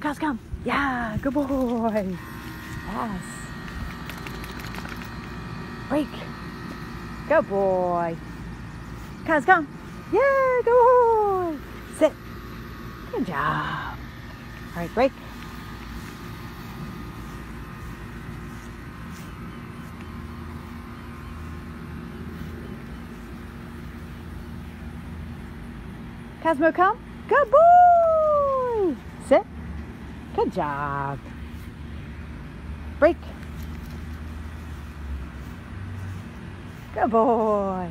Cos, come. Yeah, good boy. Yes. Break. Good boy. Cos, come. Yeah, good boy. Sit. Good job. All right, break. Cosmo, come. Good boy. Good job. Break. Good boy.